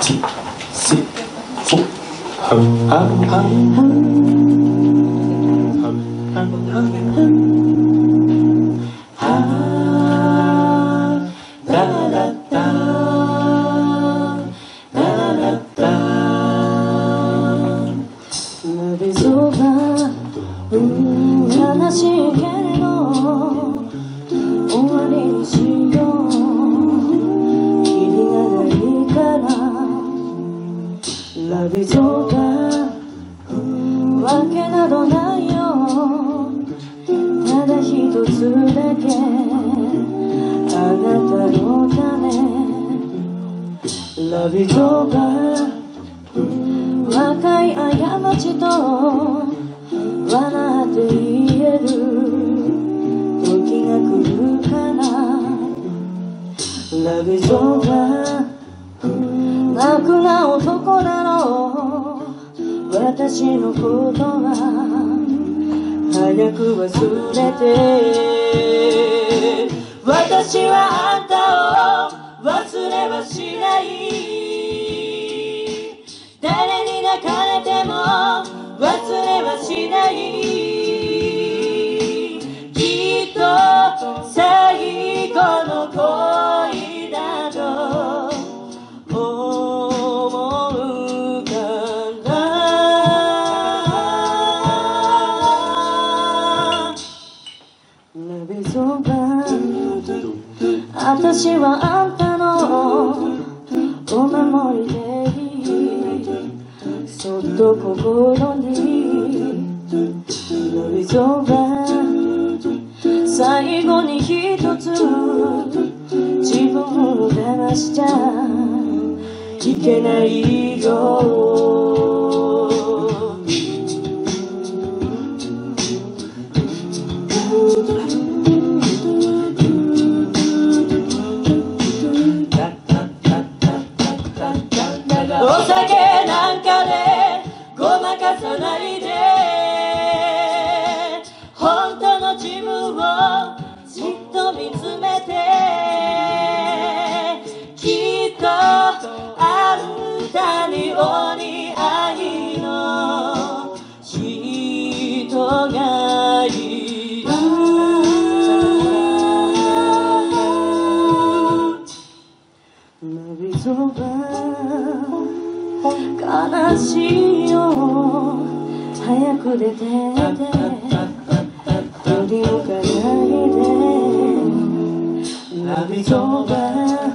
チシソハンハンハンハンハンハンハンハンハーラララッタラララッタ鍋そばうん悲しいけかわけなどないよただ一つだけあなたのためラビそば若い過ちと笑って言える時が来るからラビゾが楽な男だろう私のことは早く忘れて。私はあんたを忘れはしない。誰に泣かれても忘れはしない。私はあんたのお守りでいいそっと心に寄り添ば最後に一つ自分を騙しちゃいけないよ。悲しいよ早く出てって振り向かないで。涙が